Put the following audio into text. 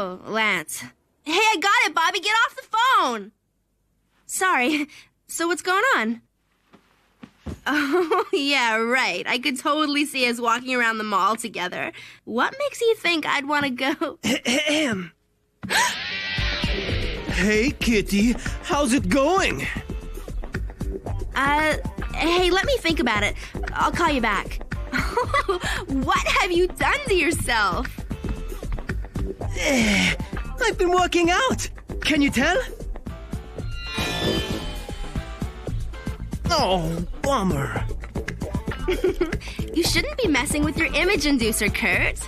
Oh, Lance. Hey, I got it, Bobby. Get off the phone. Sorry. So what's going on? Oh, yeah, right. I could totally see us walking around the mall together. What makes you think I'd want to go? Hey, Kitty. How's it going? Uh, hey, let me think about it. I'll call you back. what have you done to yourself? Eh, I've been working out. Can you tell? Oh, bummer. You shouldn't be messing with your image inducer, Kurt.